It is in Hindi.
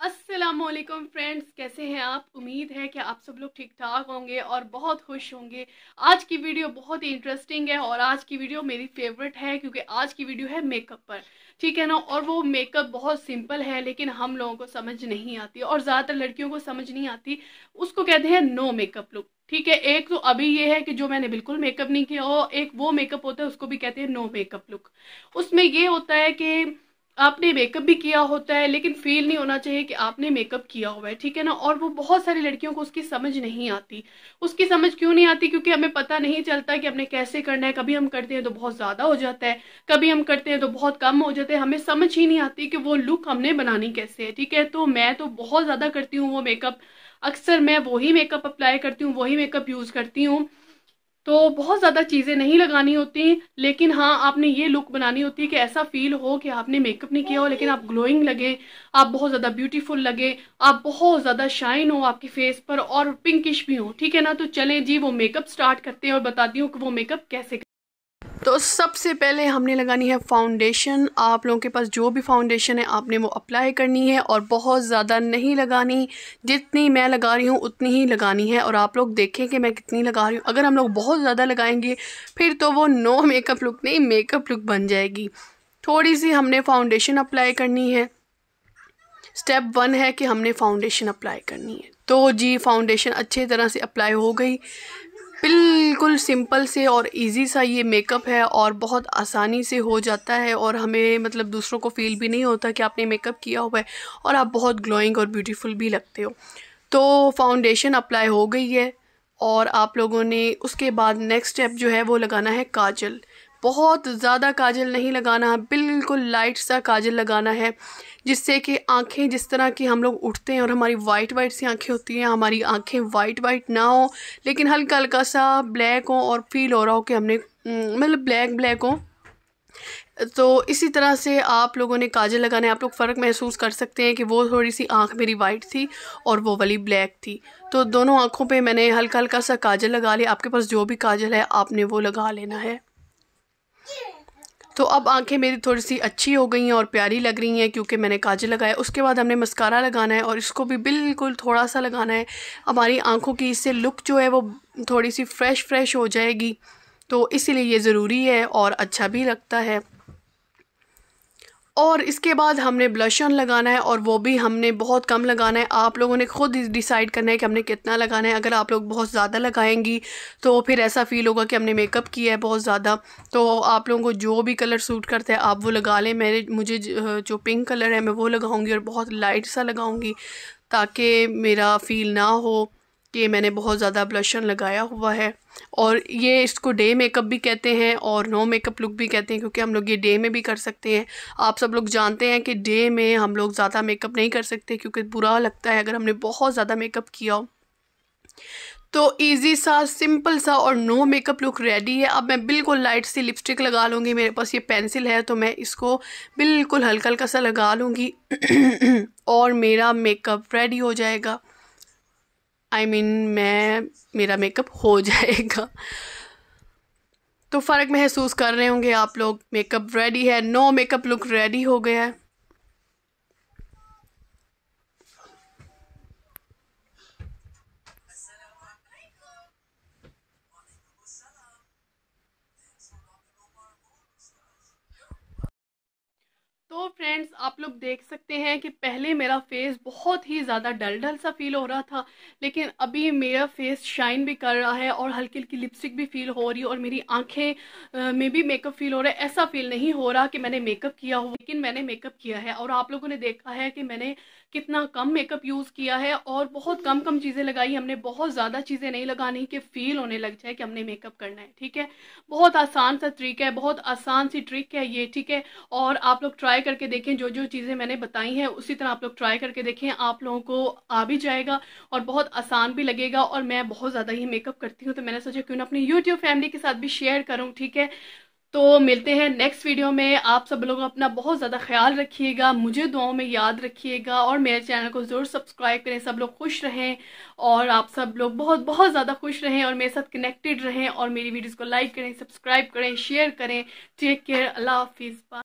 वालेकुम फ्रेंड्स, कैसे हैं आप? उम्मीद है कि आप सब लोग ठीक ठाक होंगे और बहुत खुश होंगे। आज की वीडियो बहुत ही इंटरेस्टिंग है और आज की वीडियो मेरी फेवरेट है क्योंकि आज की वीडियो है मेकअप पर। ठीक है ना? और वो मेकअप बहुत सिंपल है लेकिन हम लोगों को समझ नहीं आती और ज़्यादातर लड़कियों को समझ नहीं आती। उसको कहते हैं नो मेकअप लुक ठीक है? एक तो अभी ये है कि जो मैंने बिल्कुल मेकअप नहीं किया और एक वो मेकअप होता है, उसको भी कहते हैं नो मेकअप लुक उसमें ये होता है कि आपने मेकअप भी किया होता है, लेकिन फील नहीं होना चाहिए कि आपने मेकअप किया हुआ है, ठीक है ना? और वो बहुत सारी लड़कियों को उसकी समझ नहीं आती। उसकी समझ क्यों नहीं आती? क्योंकि हमें पता नहीं चलता कि हमने कैसे करना है। कभी हम करते हैं तो बहुत ज़्यादा हो जाता है, कभी हम करते हैं तो बहुत कम हो जाता है। हमें समझ ही नहीं आती कि वो लुक हमने बनानी कैसे है, ठीक है? तो मैं तो बहुत ज़्यादा करती हूँ वो मेकअप अक्सर मैं वही मेकअप अप्लाई करती हूँ, वही मेकअप यूज़ करती हूँ। तो बहुत ज़्यादा चीज़ें नहीं लगानी होती, लेकिन हाँ आपने ये लुक बनानी होती है कि ऐसा फील हो कि आपने मेकअप नहीं किया हो, लेकिन आप ग्लोइंग लगे, आप बहुत ज़्यादा ब्यूटीफुल लगे, आप बहुत ज़्यादा शाइन हो आपके फेस पर और पिंकिश भी हो, ठीक है ना? तो चलें जी, वो मेकअप स्टार्ट करते हैं और बताती हूँ कि वो मेकअप कैसे तो सबसे पहले हमने लगानी है फाउंडेशन आप लोगों के पास जो भी फाउंडेशन है, आपने वो अप्लाई करनी है और बहुत ज़्यादा नहीं लगानी। जितनी मैं लगा रही हूँ, उतनी ही लगानी है और आप लोग देखें कि मैं कितनी लगा रही हूँ। अगर हम लोग बहुत ज़्यादा लगाएँगे, फिर तो वो नो मेकअप लुक नहीं मेकअप लुक बन जाएगी। थोड़ी सी हमने फाउंडेशन अप्लाई करनी है। स्टेप वन है कि हमने फाउंडेशन अप्लाई करनी है। तो जी फाउंडेशन अच्छी तरह से अप्लाई हो गई। बिल्कुल सिंपल से और इजी सा ये मेकअप है और बहुत आसानी से हो जाता है और हमें मतलब दूसरों को फील भी नहीं होता कि आपने मेकअप किया हुआ है और आप बहुत ग्लोइंग और ब्यूटीफुल भी लगते हो। तो फाउंडेशन अप्लाई हो गई है और आप लोगों ने उसके बाद नेक्स्ट स्टेप जो है वो लगाना है काजल। बहुत ज़्यादा काजल नहीं लगाना है, बिल्कुल लाइट सा काजल लगाना है, जिससे कि आँखें जिस तरह की हम लोग उठते हैं और हमारी वाइट वाइट सी आँखें होती हैं, हमारी आँखें वाइट वाइट ना हो, लेकिन हल्का हल्का सा ब्लैक हो और फील हो रहा हो कि हमने मतलब ब्लैक ब्लैक हो। तो इसी तरह से आप लोगों ने काजल लगाने, आप लोग फ़र्क महसूस कर सकते हैं कि वो थोड़ी सी आँख मेरी वाइट थी और वो वाली ब्लैक थी। तो दोनों आँखों पे मैंने हल्का हल्का सा काजल लगा लिया। आपके पास जो भी काजल है, आपने वो लगा लेना है। तो अब आँखें मेरी थोड़ी सी अच्छी हो गई हैं और प्यारी लग रही हैं क्योंकि मैंने काजल लगाया। उसके बाद हमने मस्कारा लगाना है और इसको भी बिल्कुल थोड़ा सा लगाना है। हमारी आँखों की इससे लुक जो है वो थोड़ी सी फ़्रेश फ्रेश हो जाएगी। तो इसीलिए ये ज़रूरी है और अच्छा भी लगता है। और इसके बाद हमने ब्लश ऑन लगाना है और वो भी हमने बहुत कम लगाना है। आप लोगों ने खुद डिसाइड करना है कि हमने कितना लगाना है। अगर आप लोग बहुत ज़्यादा लगाएँगी तो फिर ऐसा फ़ील होगा कि हमने मेकअप किया है बहुत ज़्यादा। तो आप लोगों को जो भी कलर सूट करता है, आप वो लगा लें। मेरे, मुझे जो पिंक कलर है, मैं वो लगाऊँगी और बहुत लाइट सा लगाऊँगी, ताकि मेरा फ़ील ना हो। कि मैंने बहुत ज़्यादा ब्लशन लगाया हुआ है। और ये इसको डे मेकअप भी कहते हैं और नो मेकअप लुक भी कहते हैं क्योंकि हम लोग ये डे में भी कर सकते हैं। आप सब लोग जानते हैं कि डे में हम लोग ज़्यादा मेकअप नहीं कर सकते क्योंकि बुरा लगता है अगर हमने बहुत ज़्यादा मेकअप किया। हो तो इजी सा सिंपल सा और नो मेकअप लुक रेडी है। अब मैं बिल्कुल लाइट सी लिपस्टिक लगा लूँगी। मेरे पास ये पेंसिल है तो मैं इसको बिल्कुल हल्का हल्का सा लगा लूँगी। और मेरा मेकअप रेडी हो जाएगा। आई I मीन mean, मैं मेरा मेकअप हो जाएगा। तो फ़र्क महसूस कर रहे होंगे आप लोग। मेकअप रेडी है। नो मेकअप लुक रेडी हो गया है तो फ्रेंड्स आप लोग देख सकते हैं कि पहले मेरा फेस बहुत ही ज़्यादा डल डल सा फील हो रहा था, लेकिन अभी मेरा फेस शाइन भी कर रहा है और हल्की हल्की लिपस्टिक भी फील हो रही है और मेरी आँखें में भी मेकअप फील हो रहा है। ऐसा फील नहीं हो रहा कि मैंने मेकअप किया हो, लेकिन मैंने मेकअप किया है और आप लोगों ने देखा है कि मैंने कितना कम मेकअप यूज़ किया है और बहुत कम कम चीज़ें लगाई। हमने बहुत ज़्यादा चीज़ें नहीं लगानी कि फ़ील होने लग जाए कि हमने मेकअप करना है, ठीक है? बहुत आसान सा ट्रिक है, बहुत आसान सी ट्रिक है ये, ठीक है? और आप लोग ट्राई करके देखें जो जो चीज़ें मैंने बताई हैं, उसी तरह आप लोग ट्राई करके देखें, आप लोगों को आ भी जाएगा और बहुत आसान भी लगेगा और मैं बहुत ज़्यादा ही मेकअप करती हूँ तो मैंने सोचा क्यों ना अपनी यूट्यूब फैमिली के साथ भी शेयर करूँ, ठीक है? तो मिलते हैं नेक्स्ट वीडियो में। आप सब लोग अपना बहुत ज़्यादा ख्याल रखिएगा, मुझे दुआओं में याद रखिएगा और मेरे चैनल को ज़रूर सब्सक्राइब करें, सब लोग खुश रहें और आप सब लोग बहुत बहुत ज़्यादा खुश रहें और मेरे साथ कनेक्टेड रहें और मेरी वीडियोज़ को लाइक करें सब्सक्राइब करें शेयर करें। टेक केयर अल्लाह हाफिज़